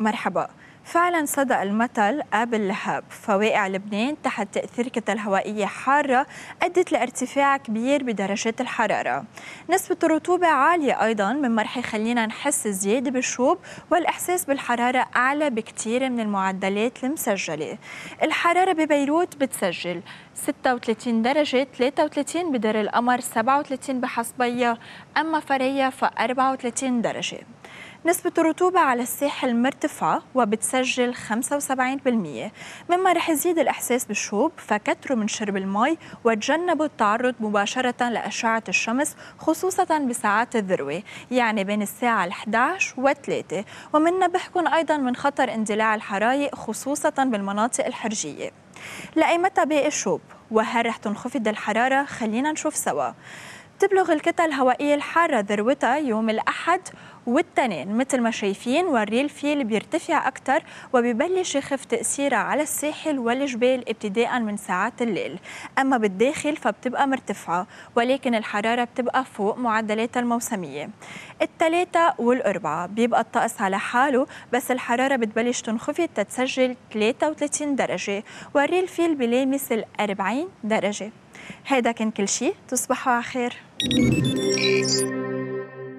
مرحبا. فعلا صدق المثل قابل لهاب فواقع لبنان تحت تأثير كتل هوائية حارة أدت لارتفاع كبير بدرجات الحرارة. نسبة الرطوبة عالية أيضا مما رح يخلينا نحس زيادة بالشوب والإحساس بالحرارة أعلى بكثير من المعدلات المسجلة. الحرارة ببيروت بتسجل 36 درجة 33 بدر القمر 37 بحصبية أما فريا ف 34 درجة. نسبة الرطوبة على الساحل مرتفعة وبتسجل 75% مما رح يزيد الإحساس بالشوب فكتروا من شرب المي وتجنبوا التعرض مباشرة لأشعة الشمس خصوصا بساعات الذروة يعني بين الساعة 11 و 3 ومنبهكم أيضا من خطر اندلاع الحرايق خصوصا بالمناطق الحرجية. لأي متى باقي الشوب؟ وهل رح تنخفض الحرارة؟ خلينا نشوف سوا. تبلغ الكتل الهوائية الحارة ذروتها يوم الأحد والتنين مثل ما شايفين والريل فيل بيرتفع أكثر وبيبلش يخف تأثيرها على الساحل والجبال ابتداء من ساعات الليل. أما بالداخل فبتبقى مرتفعة ولكن الحرارة بتبقى فوق معدلاتها الموسمية. الثلاثة والأربعة بيبقى الطقس على حاله بس الحرارة بتبلش تنخفض تتسجل 33 درجة والريل فيل بلامس ال 40 درجة. هذا كان كل شيء تصبحوا على خير.